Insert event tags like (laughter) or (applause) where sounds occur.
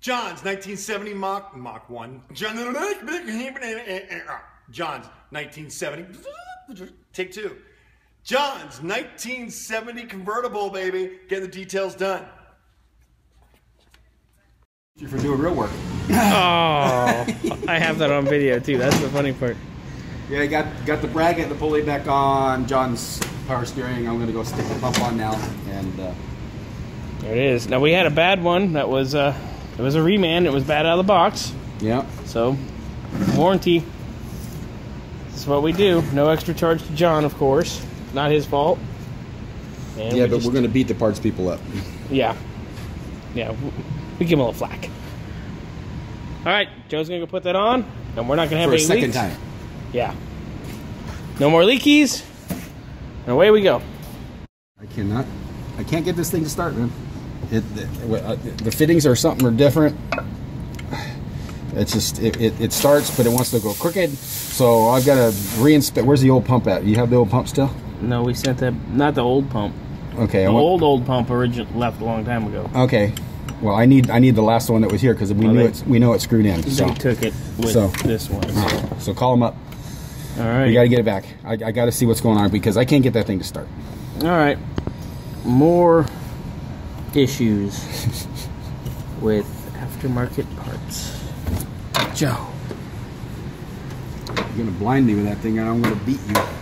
John's 1970 Mach Mach 1. (laughs) John's 1970. Take two. John's 1970 convertible, baby. Getting the details done. You for doing real work. Oh, I have that on video too. That's the funny part. Yeah, I got got the bracket and the pulley back on. John's power steering. I'm gonna go stick the pump on now. And uh, There it is. Now we had a bad one. That was uh, it was a reman. It was bad out of the box. yeah, So warranty. That's what we do. No extra charge to John, of course. Not his fault. And yeah, we but just- we're gonna beat the parts people up. (laughs) Yeah. Yeah. We give him a little flack. All right, Joe's gonna go put that on, and we're not gonna have For a any second leaks. time. Yeah. No more leakies. And away we go. I cannot. I can't get this thing to start, man. It, the, uh, the fittings are something are different. It's just it, it, it starts, but it wants to go crooked. So I've got to reinspect. Where's the old pump at? You have the old pump still? No, we sent that. Not the old pump. Okay. The old old pump origin left a long time ago. Okay. Well, I need I need the last one that was here because we Well, knew it's we know it screwed in. So They took it with So- this one. So. so call them up. All right. We got to get it back. I, I got to see what's going on because I can't get that thing to start. All right. More issues with aftermarket parts. Joe. You're gonna blind me with that thing, and I'm gonna beat you.